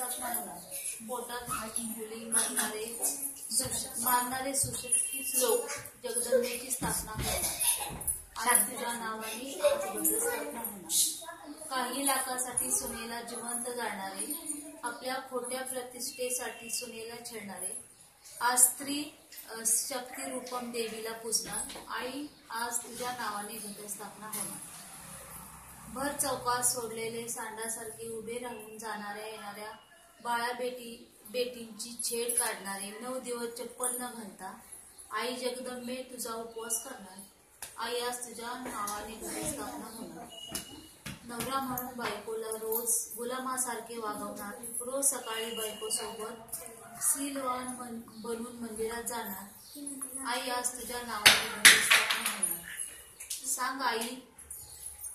असतात आज घटस्थापना होणार पोटात मुली मारणारे मारणारे सुशिक्षित लोक जगदंबेची स्थापना करणार आणि तुझ्या नावाने आज होणार. काही लाखासाठी सुनेला जिवंत जाणारे आपल्या खोट्या प्रतिष्ठेसाठी सुनेला छेडणारे आज स्त्री शक्ती रूपम देवीला पूजणार आई आज तुझ्या नावाने घटस्थापना होणार. भर चौकात सोडलेले सांडासारखे उभे राहून जाणाऱ्या येणाऱ्या बाळा बेटी बेटींची छेड काढणारे नऊ दिवस चप्पल न घालता आई जगदंबे तुझा उपवास करणार. आई आज तुझ्या नावाने घटस्थापना होणार. नवरा म्हणून बायकोला रोज गुलामासारखे वागवणार. रोज सकाळी बायकोसोबत सीलवान बन- बनून मंदिरात जाणार. आई आज तुझ्या नावाने घटस्थापना होणार. सांग आई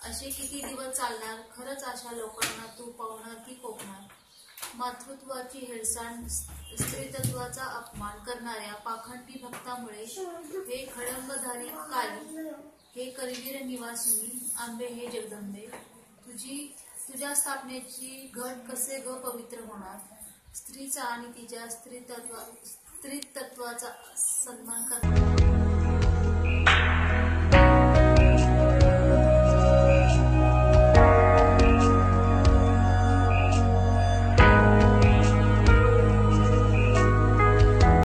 असे किती दिवस चालणार? खरंच अशा लोकांना तू पाहुणार की कोकणार मातृत्वाची हेळसांड स्त्रीतत्वाचा अपमान करणाऱ्या पाखंडी भक्तामुळे हे खडंबधारी काली हे करवीर निवासिनी आंबे हे जगदंबे तुझी तुझ्या स्थापनेची घट कसे ग पवित्र होणार? स्त्रीचा आणि तिच्या स्त्रीतत्वा स्त्रीतत्वाचा सन्मान करणार